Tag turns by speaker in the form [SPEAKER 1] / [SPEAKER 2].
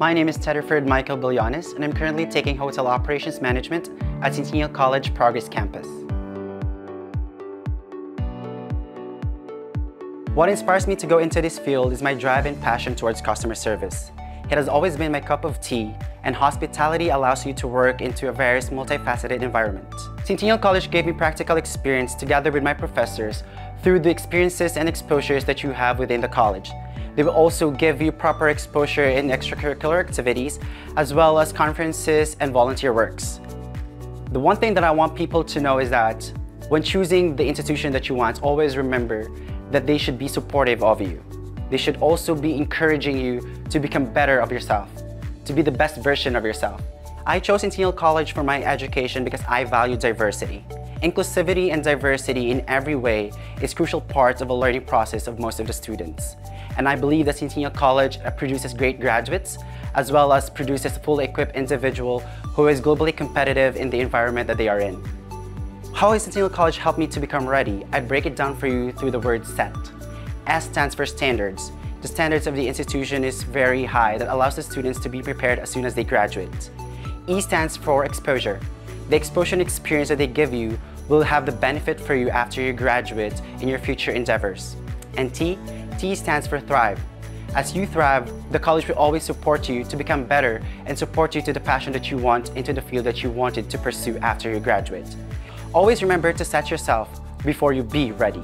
[SPEAKER 1] My name is Thedyfred Michael Billones, and I'm currently taking Hotel Operations Management at Centennial College Progress Campus. What inspires me to go into this field is my drive and passion towards customer service. It has always been my cup of tea, and hospitality allows you to work into a various multifaceted environment. Centennial College gave me practical experience together with my professors through the experiences and exposures that you have within the college. They will also give you proper exposure in extracurricular activities, as well as conferences and volunteer works. The one thing that I want people to know is that when choosing the institution that you want, always remember that they should be supportive of you. They should also be encouraging you to become better of yourself, to be the best version of yourself. I chose Centennial College for my education because I value diversity. Inclusivity and diversity in every way is crucial parts of a learning process of most of the students. And I believe that Centennial College uh, produces great graduates, as well as produces a fully equipped individual who is globally competitive in the environment that they are in. How has Centennial College helped me to become ready? I break it down for you through the word SET. S stands for standards. The standards of the institution is very high that allows the students to be prepared as soon as they graduate. E stands for exposure. The exposure and experience that they give you will have the benefit for you after you graduate in your future endeavors. And T, T stands for thrive. As you thrive, the college will always support you to become better and support you to the passion that you want into the field that you wanted to pursue after you graduate. Always remember to set yourself before you be ready.